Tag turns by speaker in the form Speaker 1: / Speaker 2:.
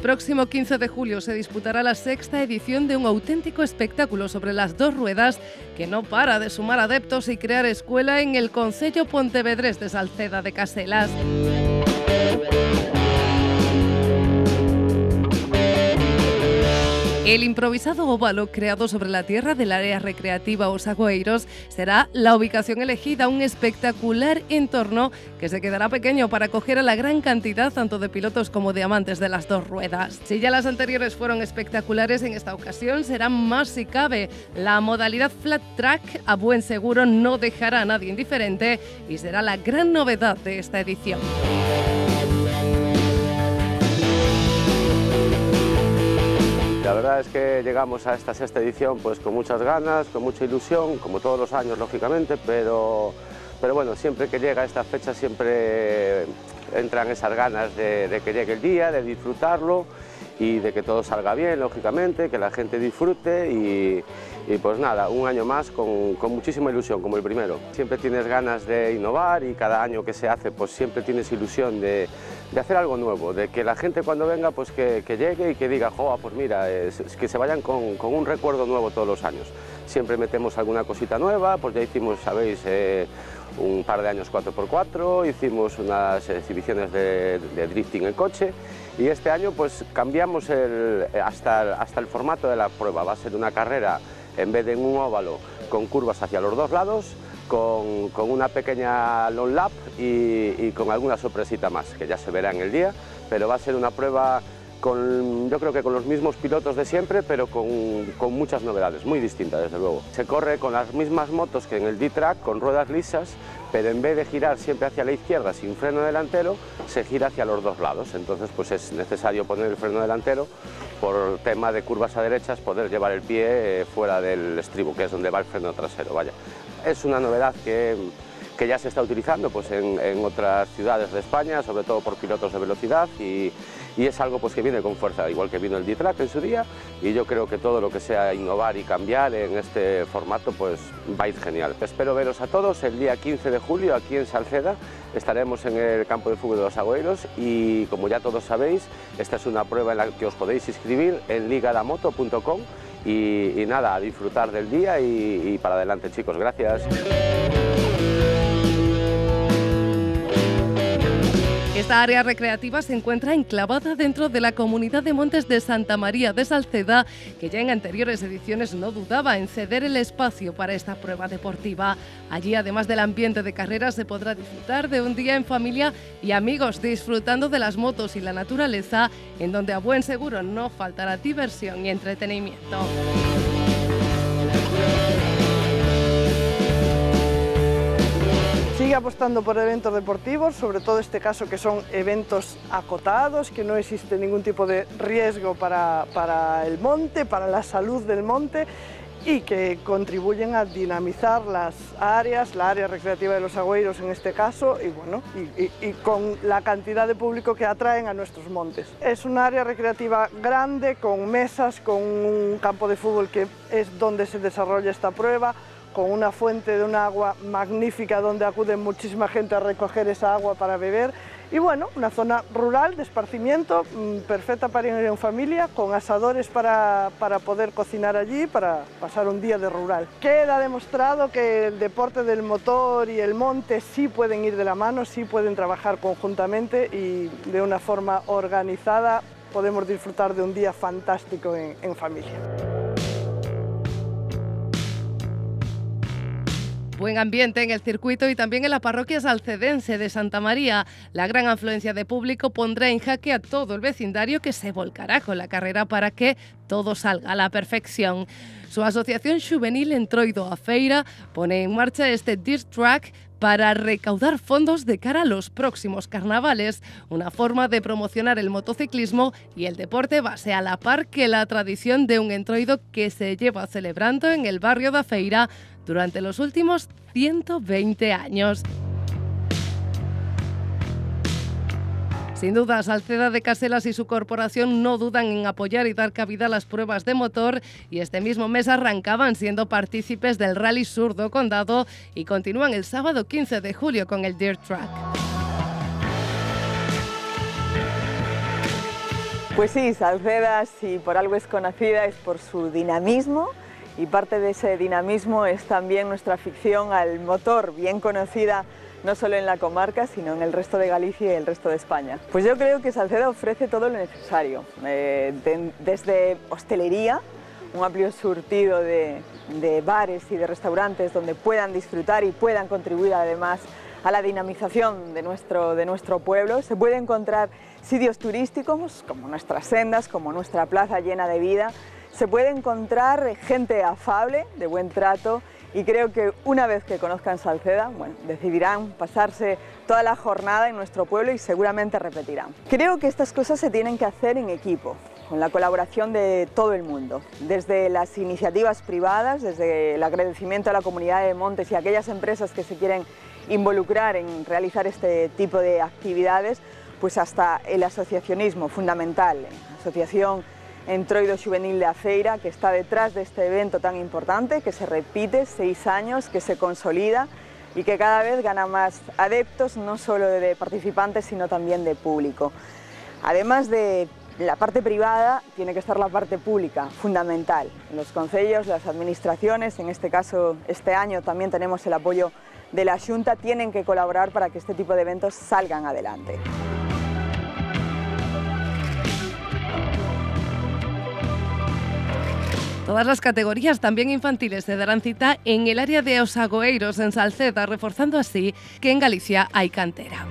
Speaker 1: próximo 15 de julio se disputará la sexta edición de un auténtico espectáculo sobre las dos ruedas que no para de sumar adeptos y crear escuela en el Concello Pontevedrés de Salceda de Caselas. El improvisado óvalo creado sobre la tierra del área recreativa Osagüeiros será la ubicación elegida, un espectacular entorno que se quedará pequeño para acoger a la gran cantidad tanto de pilotos como de amantes de las dos ruedas. Si ya las anteriores fueron espectaculares, en esta ocasión será más si cabe. La modalidad flat track a buen seguro no dejará a nadie indiferente y será la gran novedad de esta edición.
Speaker 2: La verdad es que llegamos a esta sexta edición pues con muchas ganas, con mucha ilusión, como todos los años lógicamente, pero, pero bueno, siempre que llega esta fecha siempre entran esas ganas de, que llegue el día, de disfrutarlo y de que todo salga bien, lógicamente, que la gente disfrute y, pues nada, un año más con, muchísima ilusión, como el primero. Siempre tienes ganas de innovar y cada año que se hace, pues siempre tienes ilusión de hacer algo nuevo, de que la gente cuando venga pues que, llegue y que diga, joa, pues mira, es, que se vayan con, un recuerdo nuevo todos los años. Siempre metemos alguna cosita nueva, pues ya hicimos, sabéis, eh, un par de años 4x4, hicimos unas exhibiciones de, drifting en coche y este año pues cambiamos el, hasta, hasta el formato de la prueba, va a ser una carrera en vez de un óvalo con curvas hacia los dos lados, con, una pequeña long lap y, con alguna sorpresita más, que ya se verá en el día, pero va a ser una prueba con, yo creo que con los mismos pilotos de siempre, pero con, muchas novedades, muy distintas desde luego. Se corre con las mismas motos que en el D-Track, con ruedas lisas, pero en vez de girar siempre hacia la izquierda sin freno delantero, se gira hacia los dos lados. Entonces pues es necesario poner el freno delantero por tema de curvas a derechas, poder llevar el pie eh, fuera del estribo, que es donde va el freno trasero. Vaya. Es una novedad que, ya se está utilizando pues, en, otras ciudades de España, sobre todo por pilotos de velocidad y, es algo pues, que viene con fuerza, igual que vino el D-Track en su día y yo creo que todo lo que sea innovar y cambiar en este formato pues, va a ir genial. Espero veros a todos el día 15 de julio aquí en Salceda, estaremos en el campo de fútbol de los Agüeros y como ya todos sabéis, esta es una prueba en la que os podéis inscribir en ligadamoto.com y, nada, a disfrutar del día y, y para adelante chicos, gracias.
Speaker 1: Esta área recreativa se encuentra enclavada dentro de la comunidad de montes de Santa María de Salceda, que ya en anteriores ediciones no dudaba en ceder el espacio para esta prueba deportiva. Allí, además del ambiente de carreras, se podrá disfrutar de un día en familia y amigos, disfrutando de las motos y la naturaleza, en donde a buen seguro no faltará diversión y entretenimiento.
Speaker 3: Sigue apostando por eventos deportivos, sobre todo este caso que son eventos acotados, que no existe ningún tipo de riesgo para, para el monte, para la salud del monte y que contribuyen a dinamizar las áreas, la área recreativa de los agüeros en este caso, y, bueno, y, y, con la cantidad de público que atraen a nuestros montes. Es un área recreativa grande, con mesas, con un campo de fútbol que es donde se desarrolla esta prueba, con una fuente de un agua magnífica donde acude muchísima gente a recoger esa agua para beber y bueno, una zona rural de esparcimiento, mm, perfecta para ir en familia, con asadores para, para, poder cocinar allí, para pasar un día de rural. Queda demostrado que el deporte del motor y el monte sí pueden ir de la mano, sí pueden trabajar conjuntamente y de una forma organizada podemos disfrutar de un día fantástico en, en familia.
Speaker 1: Buen ambiente en el circuito y también en la parroquia salcedense de Santa María. La gran afluencia de público pondrá en jaque a todo el vecindario que se volcará con la carrera para que todo salga a la perfección. Su asociación juvenil Entroido a Feira pone en marcha este Dirt Track para recaudar fondos de cara a los próximos carnavales, una forma de promocionar el motociclismo y el deporte base a la par que la tradición de un entroido que se lleva celebrando en el barrio de Feira durante los últimos 120 años. Sin duda, Salceda de Caselas y su corporación no dudan en apoyar y dar cabida a las pruebas de motor y este mismo mes arrancaban siendo partícipes del Rally Surdo Condado y continúan el sábado 15 de julio con el Dirt Track.
Speaker 4: Pues sí, Salceda, si por algo es conocida, es por su dinamismo y parte de ese dinamismo es también nuestra afición al motor, bien conocida no solo en la comarca, sino en el resto de Galicia y el resto de España. Pues yo creo que Salceda ofrece todo lo necesario, eh, desde hostelería, un amplio surtido de, bares y de restaurantes donde puedan disfrutar y puedan contribuir además a la dinamización de nuestro, de nuestro pueblo. Se puede encontrar sitios turísticos como nuestras sendas, como nuestra plaza llena de vida. Se puede encontrar gente afable, de buen trato y creo que una vez que conozcan Salceda, bueno, decidirán pasarse toda la jornada en nuestro pueblo y seguramente repetirán. Creo que estas cosas se tienen que hacer en equipo, con la colaboración de todo el mundo, desde las iniciativas privadas, desde el agradecimiento a la comunidad de Montes y a aquellas empresas que se quieren involucrar en realizar este tipo de actividades, pues hasta el asociacionismo fundamental, asociación Entroido Juvenil de Aceira, que está detrás de este evento tan importante, que se repite seis años, que se consolida y que cada vez gana más adeptos, no solo de participantes, sino también de público. Además de la parte privada, tiene que estar la parte pública, fundamental. Los consejos, las administraciones, en este caso este año también tenemos el apoyo de la Junta, tienen que colaborar para que este tipo de eventos salgan adelante.
Speaker 1: Todas las categorías, también infantiles, se darán cita en el área de Osagoeiros, en Salceda, reforzando así que en Galicia hay cantera.